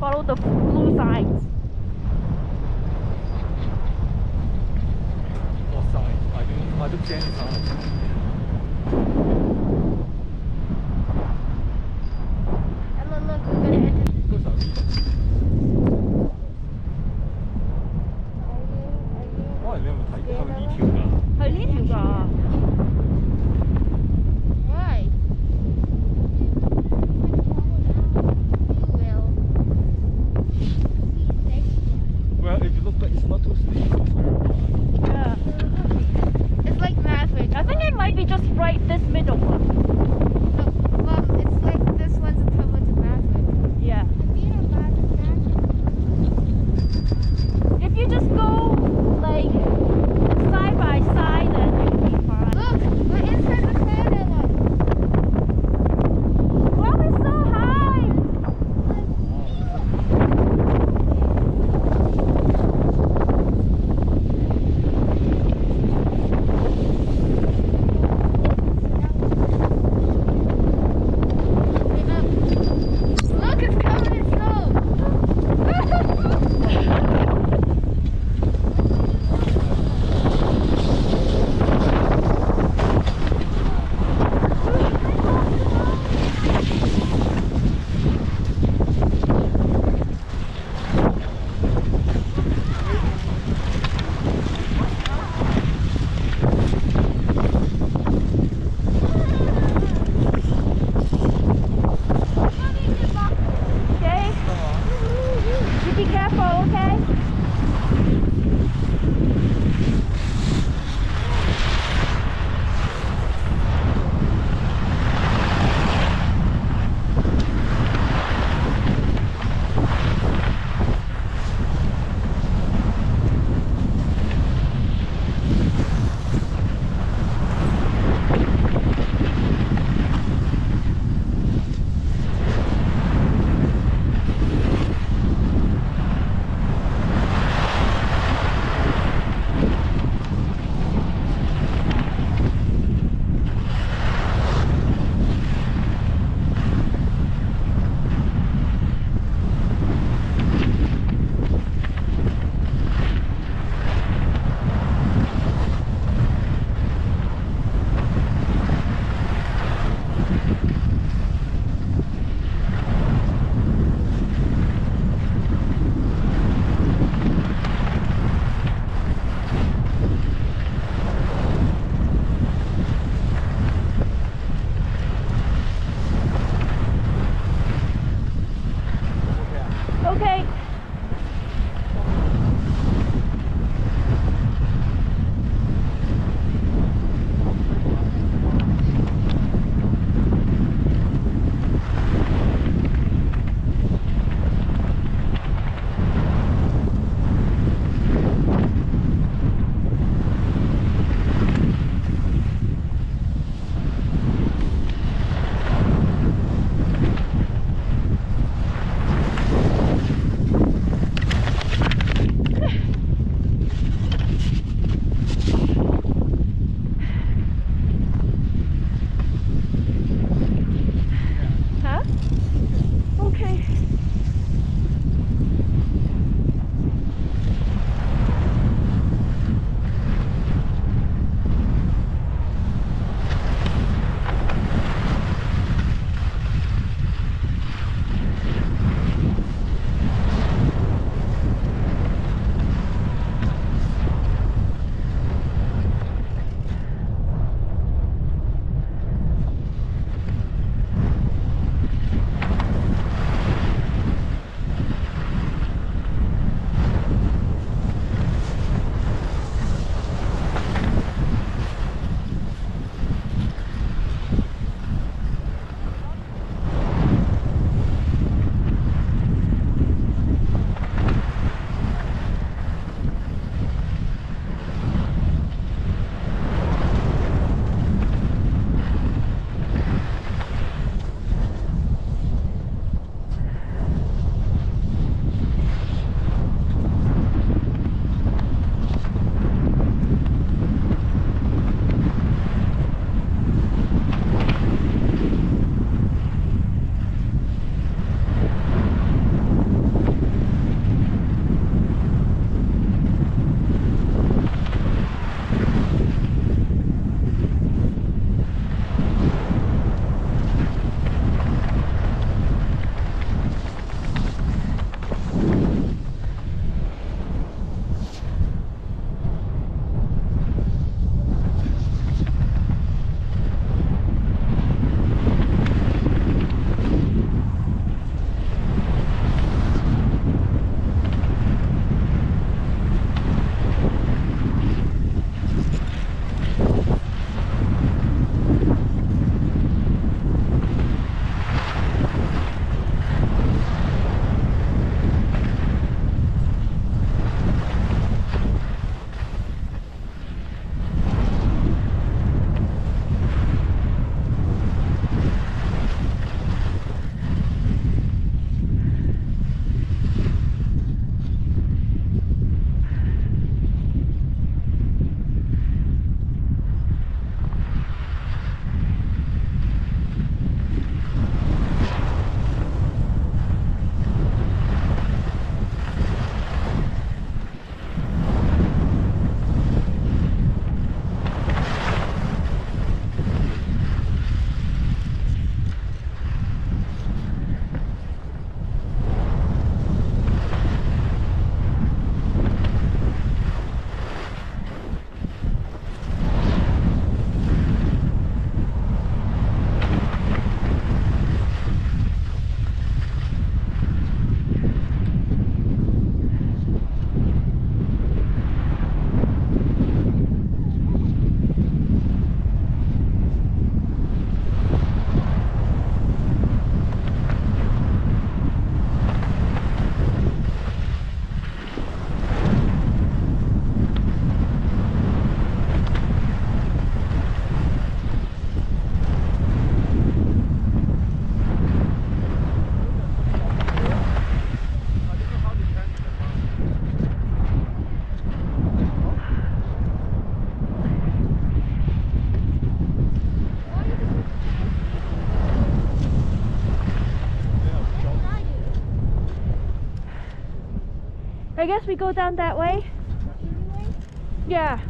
follow the blue signs. What signs? I don't, I don't see anything. I guess we go down that way. Yeah.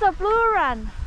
That's a blue run.